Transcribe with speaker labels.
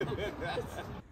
Speaker 1: you